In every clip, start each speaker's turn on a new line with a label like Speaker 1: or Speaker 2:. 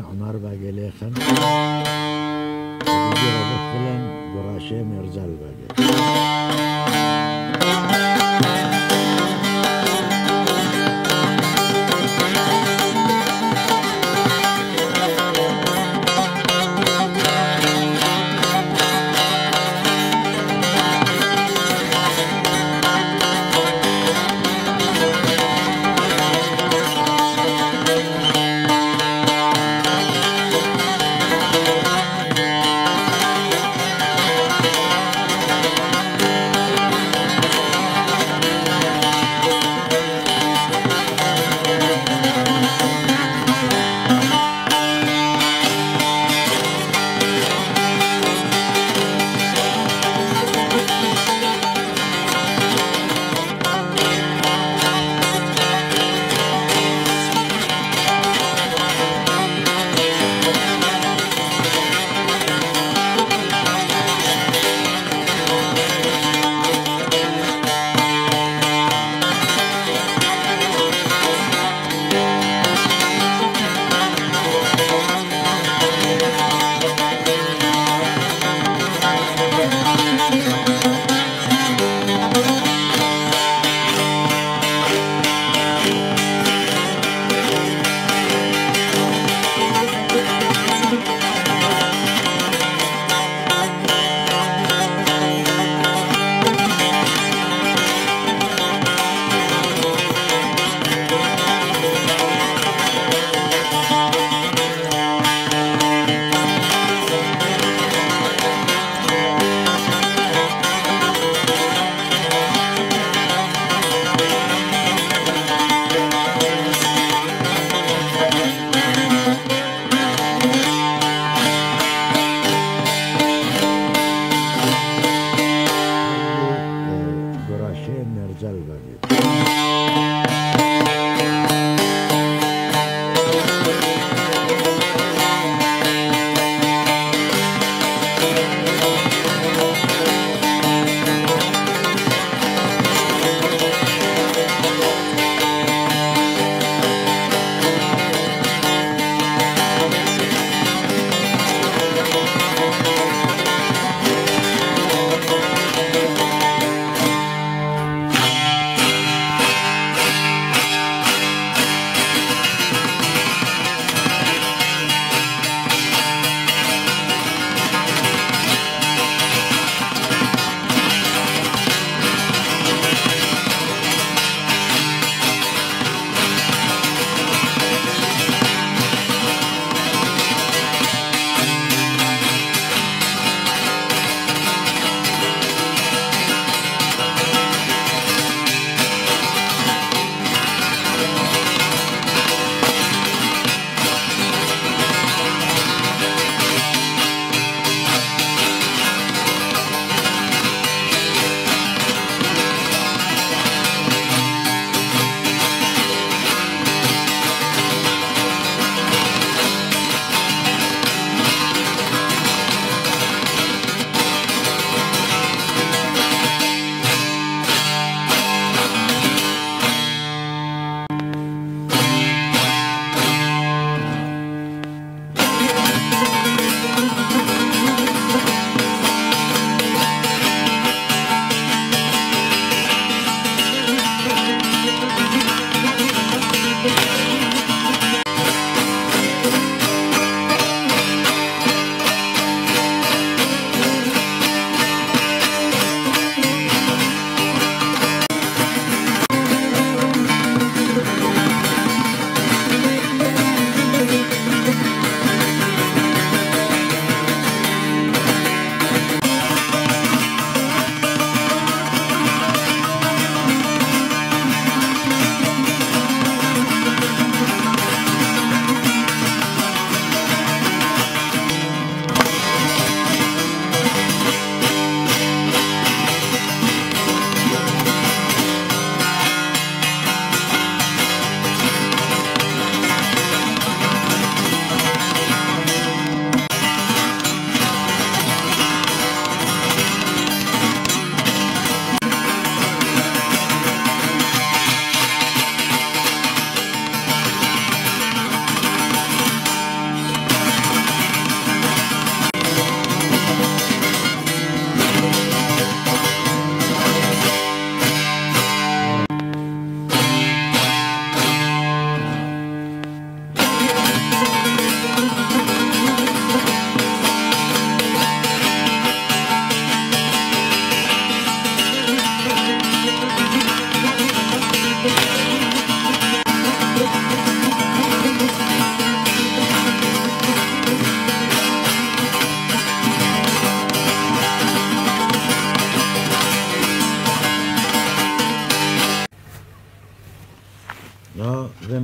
Speaker 1: مقام پی جعدیله انار بگله خن دیگه رو بخلن گراشه مرزل بگه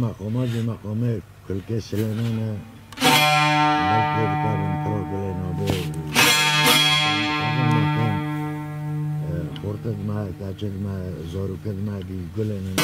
Speaker 1: مقامات به مقامه کلکه سلینانه بلکه بکارن کرا گلین آبه خورتد ما کچد ما زارو کد ما دی گلین